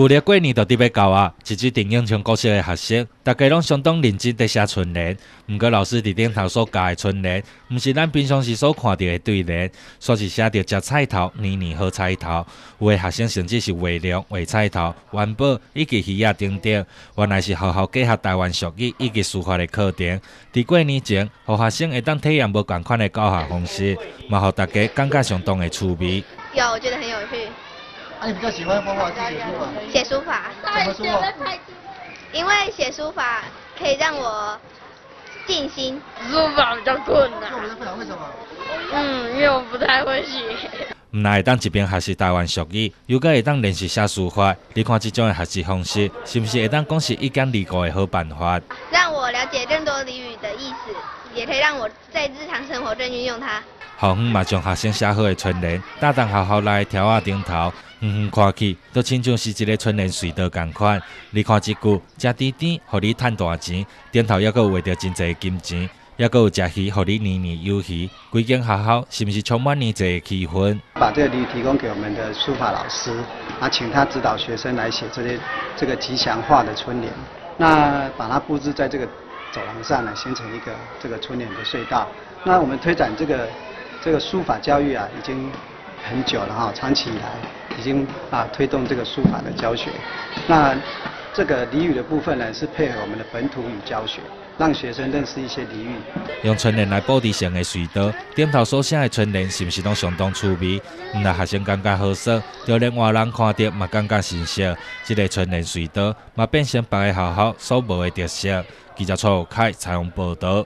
旧历过年就特别到啊，一支电影像故事的学生，大家拢相当认真在写春联。毋过老师伫顶头所教的春联，毋是咱平常时所看到的对联，说是写着食菜头，年年好彩头。有的学生甚至是画龙、画菜头、元宝以及鱼仔等等，原来是好好结合台湾俗语以及书法的课程。伫过年前，互学生会当体验无共款的教学方式，嘛互大家感觉相当的趣味。有，我觉得很有趣。那你比较喜欢画画还是写书法？写书法。怎么说？因为写书法可以让我静心。书法比较困难。为什么？嗯，因为我不太会写。毋但会当一边学习台湾俗语，又搁会当练习写书法。你看这种的学习方式，是不是会当讲是一讲离过的好办法？让我了解更多俚语的意思，也可以让我在日常生活中运用它。校方嘛将学生写好的春联，搭档学校内条仔顶头，远远看去，都亲像是一个春联隧道共款。你看这句，食甜甜，互你赚大钱；顶头还阁有画着真侪金钱，还阁有食鱼，互你年年有余。规间学校是不是充满年节的气氛？把这个礼提供给我们的书法老师，啊，请他指导学生来写这些这个吉祥话的春联。那把它布置在这个走廊上呢，形成一个这个春联的隧道。那我们推展这个。这个书法教育啊，已经很久了哈，长期以来已经啊推动这个书法的教学。那这个俚语的部分呢，是配合我们的本土语教学，让学生认识一些俚语。用春联来布置成的隧道，点头所写的春联是不是都相当趣味？唔但学生感觉好耍，就连外人看到嘛感觉新鲜。这个春联隧道嘛变成别个学校所无的特色。记者蔡凯采访报道。